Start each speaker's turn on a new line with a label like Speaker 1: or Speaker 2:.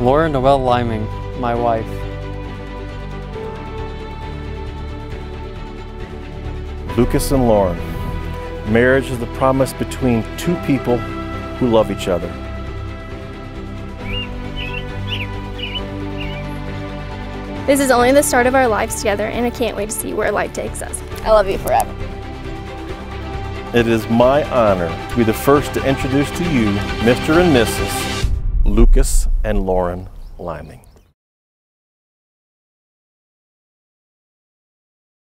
Speaker 1: Lauren Noel Liming, my wife.
Speaker 2: Lucas and Lauren. Marriage is the promise between two people who love each other.
Speaker 3: This is only the start of our lives together, and I can't wait to see where life takes us.
Speaker 4: I love you forever.
Speaker 2: It is my honor to be the first to introduce to you Mr. and Mrs. Lucas and Lauren Liming.